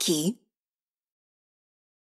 lucky